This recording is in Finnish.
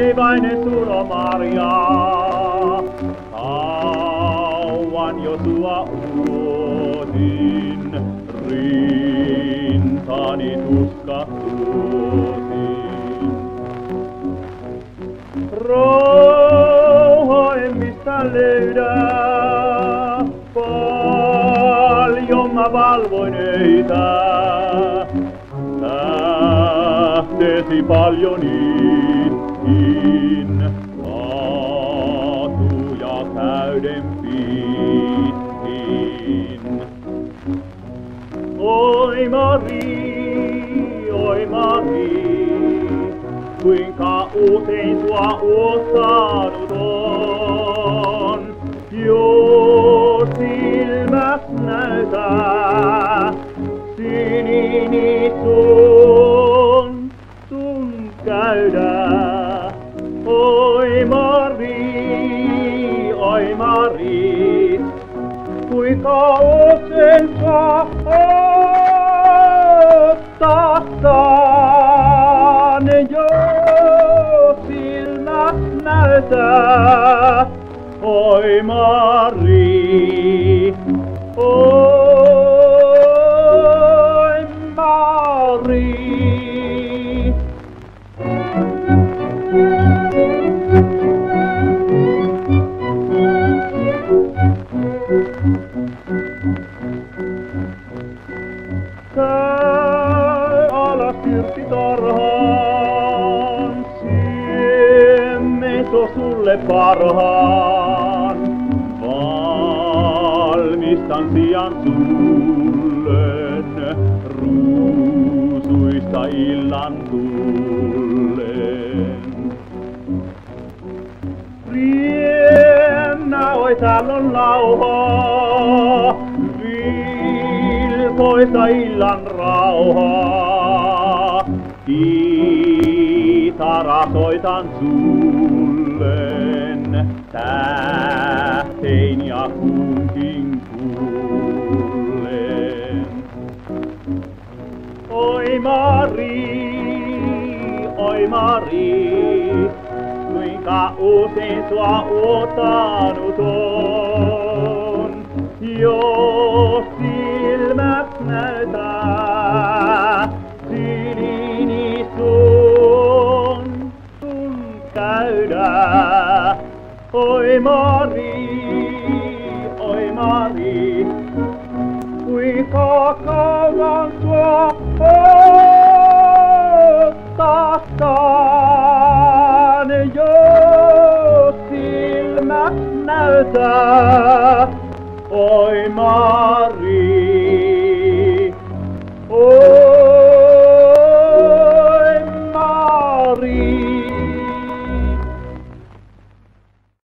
taivainen sulomarja. Kauan jo sua uotin, rintani tuska tuotin. Rauha en mistä löydä, paljon mä valvoin öitä. Tähtesi paljon itkin, kaatuja täyden pitkin. Oi Mari, oi Mari, kuinka usein sua ottanut on. Jos silmät näytää, sinini sun, sun käydä. Oi Mari, oi Mari, kuinka usein sua ottataan, jos silmät näytää. Oi Mari, oi siemeto sulle parhaan. Valmistan pian sullen, ruusuista illan tullen. Riennä, oi täällä on lauhaa, vilkoisa illan rauhaa. Kitara soitan sullen, tähtein ja kunkin kullen. Oi Mari, oi Mari, kuinka usein sua ottanut on. Jos silmät näytää, käydä. Oi Mari, oi Mari, kuinka kauan sua odottakaan, jos silmät näytää. Oi Mari.